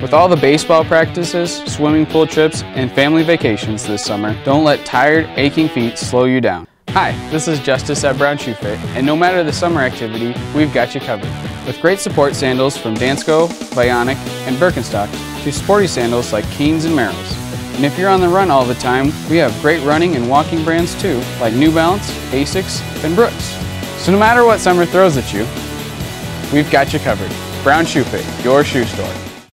With all the baseball practices, swimming pool trips, and family vacations this summer, don't let tired, aching feet slow you down. Hi, this is Justice at Brown Shoe Fit, and no matter the summer activity, we've got you covered. With great support sandals from Dansko, Vionic, and Birkenstock, to sporty sandals like Keens and Merrells. And if you're on the run all the time, we have great running and walking brands too, like New Balance, Asics, and Brooks. So no matter what summer throws at you, we've got you covered. Brown Shoe Fit, your shoe store.